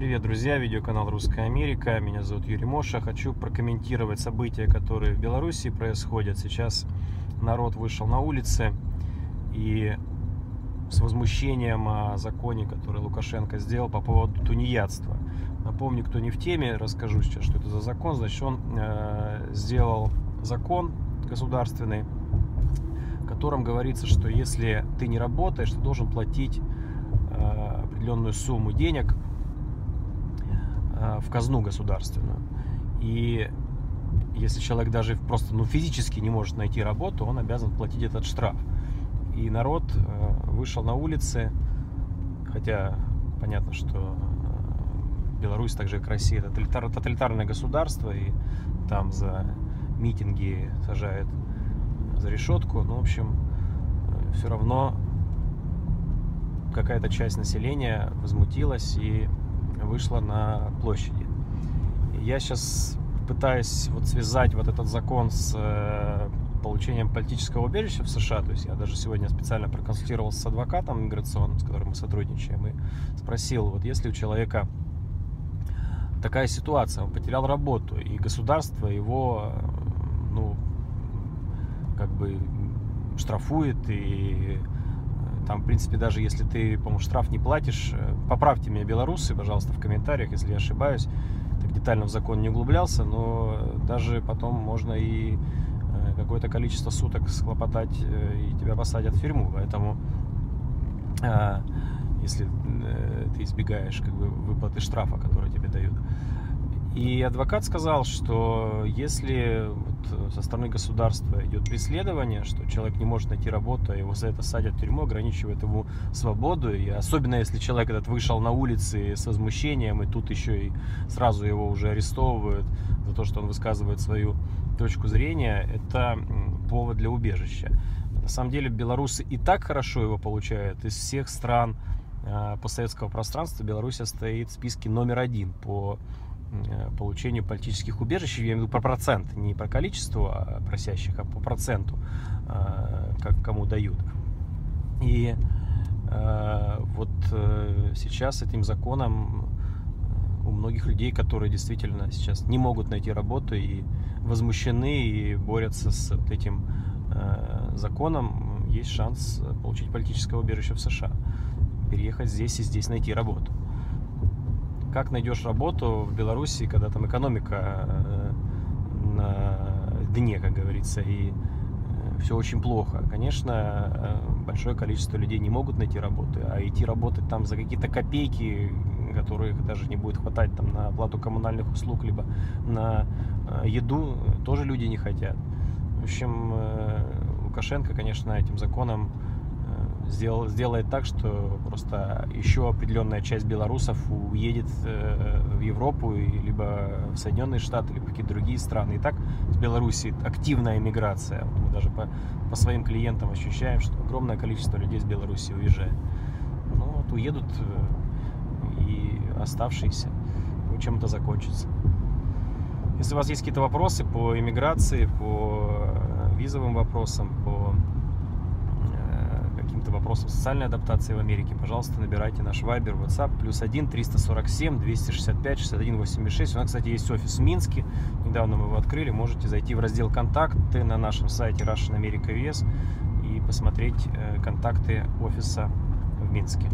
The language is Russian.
Привет, друзья! Видеоканал Русская Америка. Меня зовут Юрий Моша. Хочу прокомментировать события, которые в Беларуси происходят. Сейчас народ вышел на улицы и с возмущением о законе, который Лукашенко сделал по поводу тунеядства. Напомню, кто не в теме, расскажу сейчас, что это за закон. Значит, он э, сделал закон государственный, в котором говорится, что если ты не работаешь, ты должен платить э, определенную сумму денег в казну государственную. И если человек даже просто ну, физически не может найти работу, он обязан платить этот штраф. И народ э, вышел на улицы, хотя понятно, что э, Беларусь, так же как Россия, это тоталитарное государство, и там за митинги сажают за решетку. Ну, в общем, все равно какая-то часть населения возмутилась и вышла на площади. Я сейчас пытаюсь вот связать вот этот закон с э, получением политического убежища в США. То есть я даже сегодня специально проконсультировался с адвокатом миграционным, с которым мы сотрудничаем, и спросил, вот если у человека такая ситуация, он потерял работу, и государство его, ну, как бы штрафует и там, в принципе, даже если ты, по-моему, штраф не платишь, э, поправьте меня, белорусы, пожалуйста, в комментариях, если я ошибаюсь. Так детально в закон не углублялся, но даже потом можно и э, какое-то количество суток схлопотать, э, и тебя посадят в тюрьму. Поэтому, если ты избегаешь как бы, выплаты штрафа, который тебе дают. И адвокат сказал, что если вот со стороны государства идет преследование, что человек не может найти работу, а его за это садят в тюрьму, ограничивают ему свободу, и особенно если человек этот вышел на улицы с возмущением, и тут еще и сразу его уже арестовывают за то, что он высказывает свою точку зрения, это повод для убежища. На самом деле белорусы и так хорошо его получают из всех стран а, постсоветского пространства. Беларусь стоит в списке номер один по Э, получению политических убежищ, я имею в виду про процент, не про количество просящих, а по проценту, э, как кому дают. И э, вот сейчас этим законом у многих людей, которые действительно сейчас не могут найти работу и возмущены и борются с вот этим законом, есть шанс получить политическое убежище в США, переехать здесь и здесь найти работу как найдешь работу в Беларуси, когда там экономика э, на дне, как говорится, и э, все очень плохо. Конечно, э, большое количество людей не могут найти работу, а идти работать там за какие-то копейки, которых даже не будет хватать там на оплату коммунальных услуг, либо на еду, тоже люди не хотят. В общем, Лукашенко, конечно, этим законом сделал, сделает так, что просто еще определенная часть белорусов уедет э, в Европу, либо в Соединенные Штаты, либо какие-то другие страны. И так в Беларуси активная иммиграция. Мы даже по, по своим клиентам ощущаем, что огромное количество людей из Беларуси уезжает. Ну вот уедут э, и оставшиеся, чем это закончится. Если у вас есть какие-то вопросы по иммиграции, по э, визовым вопросам, по каким-то вопросам социальной адаптации в Америке, пожалуйста, набирайте наш Viber, WhatsApp, плюс 1 347 265 61 86. У нас, кстати, есть офис в Минске, недавно мы его открыли, можете зайти в раздел «Контакты» на нашем сайте Russian America VS и посмотреть э, контакты офиса в Минске.